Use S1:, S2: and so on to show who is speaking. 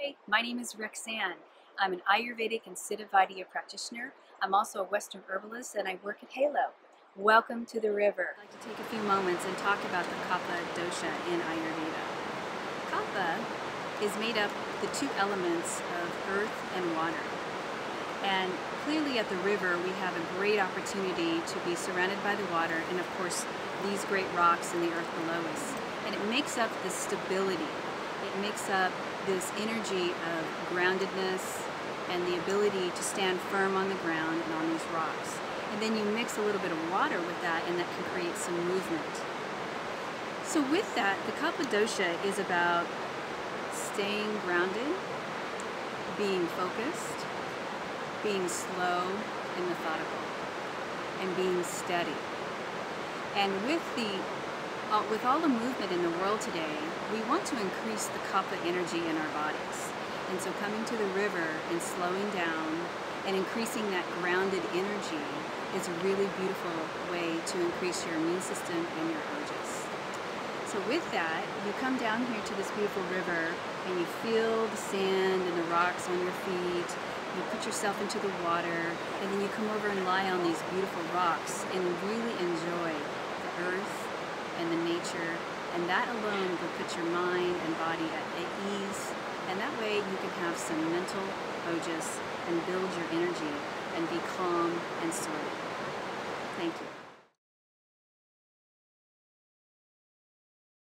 S1: Hi, my name is Rexanne. I'm an Ayurvedic and Siddha Vaidya practitioner. I'm also a Western herbalist and I work at HAALo. Welcome to the river. I'd like to take a few moments and talk about the Kapha dosha in Ayurveda. Kapha is made up the two elements of earth and water. And clearly at the river we have a great opportunity to be surrounded by the water and of course these great rocks and the earth below us. And it makes up the stability. It makes up this energy of groundedness and the ability to stand firm on the ground and on these rocks. And then you mix a little bit of water with that and that can create some movement. So with that, the Kapha is about staying grounded, being focused, being slow and methodical, and being steady. And with the uh, with all the movement in the world today, we want to increase the kapha energy in our bodies. And so coming to the river and slowing down and increasing that grounded energy is a really beautiful way to increase your immune system and your ojas. So with that, you come down here to this beautiful river and you feel the sand and the rocks on your feet. You put yourself into the water and then you come over and lie on these beautiful rocks and really enjoy the earth and the nature, and that alone will put your mind and body at ease, and that way you can have some mental ojas and build your energy and be calm and sorted. Thank you.